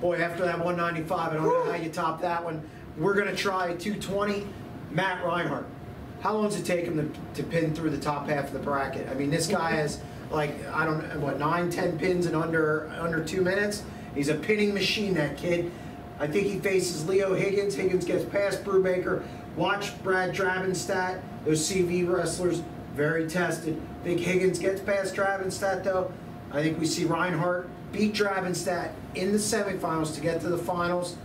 Boy, after that 195, I don't know how you top that one. We're going to try 220. Matt Reinhardt. How long does it take him to, to pin through the top half of the bracket? I mean, this guy has like I don't know what nine, ten pins in under under two minutes. He's a pinning machine. That kid. I think he faces Leo Higgins. Higgins gets past Brubaker. Watch Brad Drabenstadt. Those CV wrestlers very tested. Think Higgins gets past Drabenstadt though. I think we see Reinhardt beat Drabenstadt in the semifinals to get to the finals.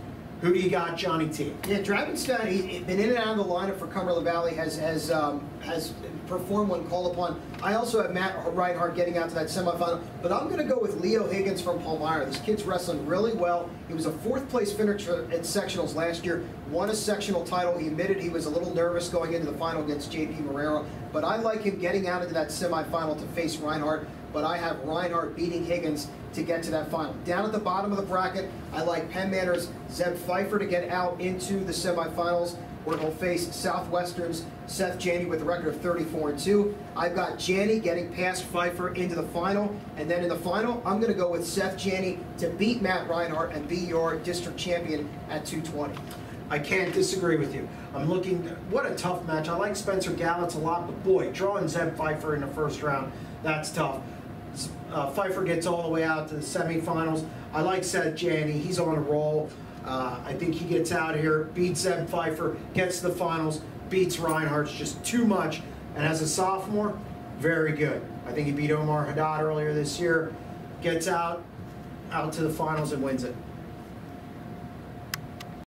Who do you got, Johnny T? Yeah, Drabenstadt, he's been in and out of the lineup for Cumberland Valley, has has um, has performed when called upon. I also have Matt Reinhardt getting out to that semifinal, but I'm going to go with Leo Higgins from Palmyra. This kid's wrestling really well. He was a fourth place finisher at sectionals last year, won a sectional title. He admitted he was a little nervous going into the final against JP Marrero, but I like him getting out into that semifinal to face Reinhardt but I have Reinhardt beating Higgins to get to that final. Down at the bottom of the bracket, I like Penn Manor's Zeb Pfeiffer to get out into the semifinals where he'll face Southwestern's Seth Janney with a record of 34 and 2. I've got Janney getting past Pfeiffer into the final, and then in the final, I'm going to go with Seth Janney to beat Matt Reinhardt and be your district champion at 220. I can't disagree with you. I'm looking, what a tough match. I like Spencer Gallitz a lot, but boy, drawing Zeb Pfeiffer in the first round, that's tough. Uh, Pfeiffer gets all the way out to the semifinals. I like Seth Janney. He's on a roll. Uh, I think he gets out here, beats Zeb Pfeiffer, gets to the finals, beats Reinhardt's just too much. And as a sophomore, very good. I think he beat Omar Haddad earlier this year, gets out, out to the finals and wins it.